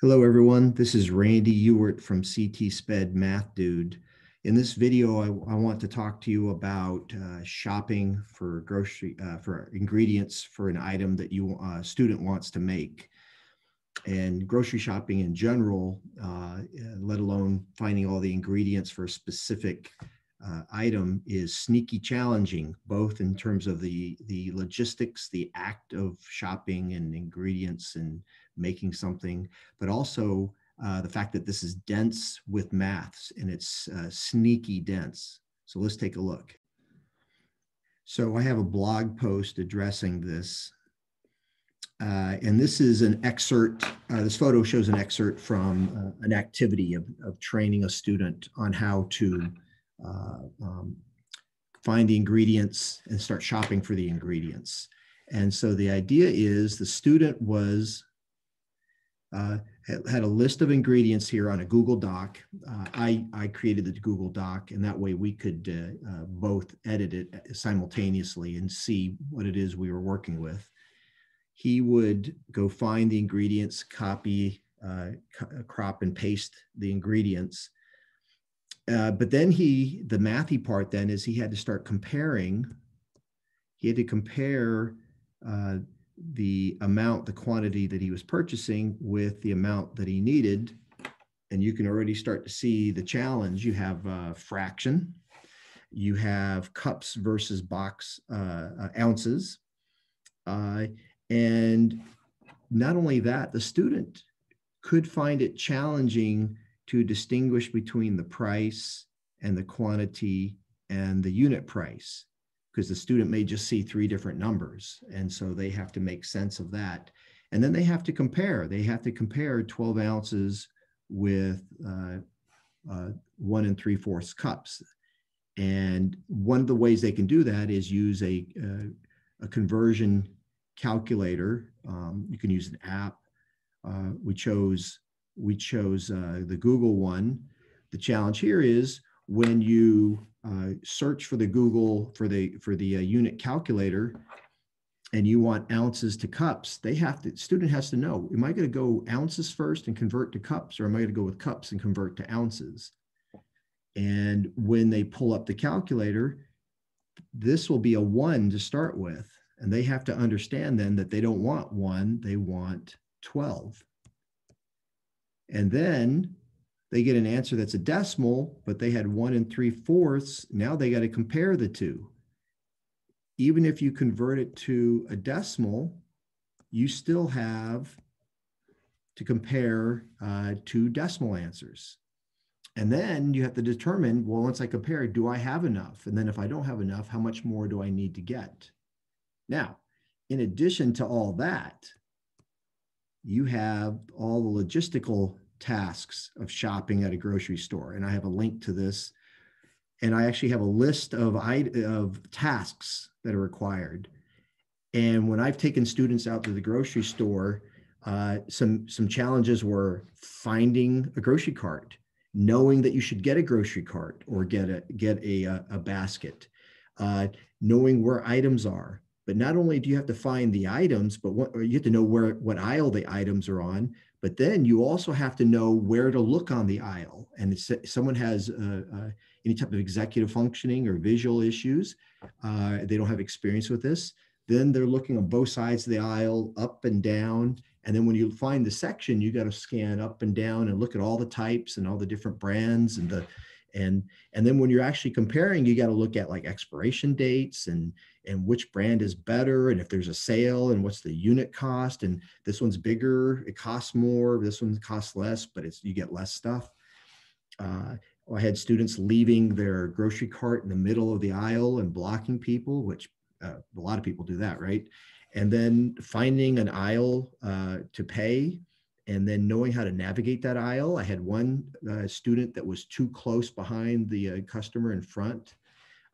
Hello everyone, this is Randy Ewart from CT SPED Math Dude. In this video, I, I want to talk to you about uh, shopping for grocery, uh, for ingredients for an item that you uh, student wants to make. And grocery shopping in general, uh, let alone finding all the ingredients for a specific uh, item is sneaky challenging, both in terms of the, the logistics, the act of shopping and ingredients and making something, but also uh, the fact that this is dense with maths and it's uh, sneaky dense. So let's take a look. So I have a blog post addressing this. Uh, and this is an excerpt, uh, this photo shows an excerpt from uh, an activity of, of training a student on how to um, find the ingredients and start shopping for the ingredients. And so the idea is the student was uh, had a list of ingredients here on a Google Doc. Uh, I, I created the Google Doc, and that way we could uh, uh both edit it simultaneously and see what it is we were working with. He would go find the ingredients, copy, uh, crop, and paste the ingredients. Uh, but then he, the mathy part then is he had to start comparing. He had to compare the amount, the quantity that he was purchasing with the amount that he needed. And you can already start to see the challenge. You have a fraction, you have cups versus box uh, uh, ounces. Uh, and not only that, the student could find it challenging to distinguish between the price and the quantity and the unit price because the student may just see three different numbers. And so they have to make sense of that. And then they have to compare. They have to compare 12 ounces with uh, uh, one and three fourths cups. And one of the ways they can do that is use a, uh, a conversion calculator. Um, you can use an app. Uh, we chose we chose uh, the Google one. The challenge here is when you uh, search for the Google for the for the uh, unit calculator, and you want ounces to cups, they have to student has to know: Am I going to go ounces first and convert to cups, or am I going to go with cups and convert to ounces? And when they pull up the calculator, this will be a one to start with, and they have to understand then that they don't want one; they want twelve. And then they get an answer that's a decimal, but they had one and three fourths. Now they got to compare the two. Even if you convert it to a decimal, you still have to compare uh, two decimal answers. And then you have to determine, well, once I compare, do I have enough? And then if I don't have enough, how much more do I need to get? Now, in addition to all that, you have all the logistical tasks of shopping at a grocery store. And I have a link to this. And I actually have a list of, of tasks that are required. And when I've taken students out to the grocery store, uh, some, some challenges were finding a grocery cart, knowing that you should get a grocery cart or get a, get a, a, basket, uh, knowing where items are. But not only do you have to find the items, but what, you have to know where what aisle the items are on, but then you also have to know where to look on the aisle. And if someone has uh, uh, any type of executive functioning or visual issues, uh, they don't have experience with this, then they're looking on both sides of the aisle, up and down. And then when you find the section, you got to scan up and down and look at all the types and all the different brands and the and and then when you're actually comparing you got to look at like expiration dates and and which brand is better and if there's a sale and what's the unit cost. And this one's bigger it costs more this one costs less but it's you get less stuff. Uh, i had students leaving their grocery cart in the middle of the aisle and blocking people which uh, a lot of people do that right? And then finding an aisle uh, to pay and then knowing how to navigate that aisle. I had one uh, student that was too close behind the uh, customer in front.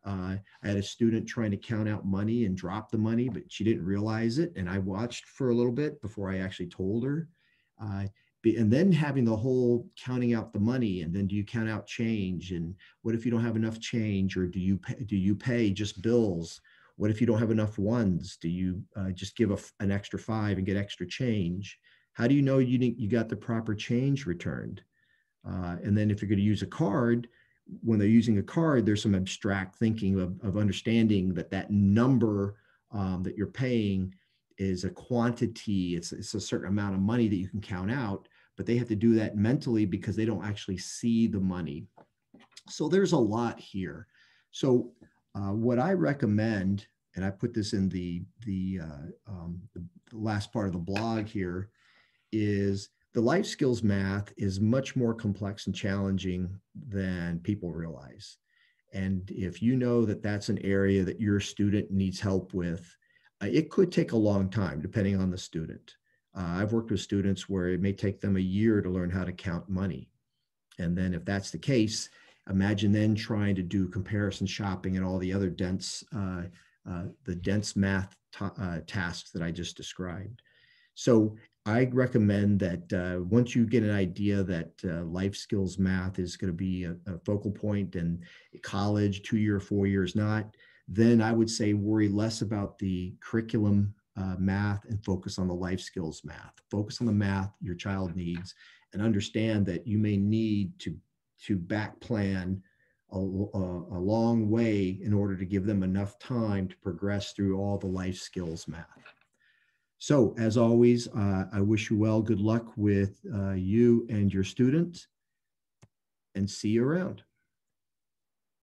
Uh, I had a student trying to count out money and drop the money, but she didn't realize it. And I watched for a little bit before I actually told her. Uh, and then having the whole counting out the money and then do you count out change and what if you don't have enough change or do you pay, do you pay just bills what if you don't have enough ones do you uh, just give a, an extra five and get extra change How do you know you, you got the proper change returned? Uh, and then if you're going to use a card, when they're using a card, there's some abstract thinking of, of understanding that that number um, that you're paying is a quantity, it's, it's a certain amount of money that you can count out, but they have to do that mentally because they don't actually see the money. So there's a lot here. So uh, what I recommend, and I put this in the, the, uh, um, the, the last part of the blog here, is the life skills math is much more complex and challenging than people realize. And if you know that that's an area that your student needs help with, uh, it could take a long time depending on the student. Uh, I've worked with students where it may take them a year to learn how to count money. And then if that's the case, imagine then trying to do comparison shopping and all the other dense, uh, uh the dense math uh, tasks that I just described. So I recommend that uh, once you get an idea that uh, life skills math is going to be a, a, focal point and college, two year, four years not, then I would say worry less about the curriculum uh, math and focus on the life skills math. Focus on the math your child needs and understand that you may need to, to back plan a, a, a long way in order to give them enough time to progress through all the life skills math. So as always, uh, I wish you well. Good luck with uh, you and your students and see you around.